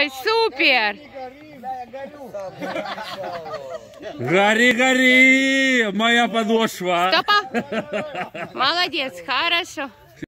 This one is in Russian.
Ой, супер! Гори, гори, моя подошва. Стопа! Молодец, хорошо.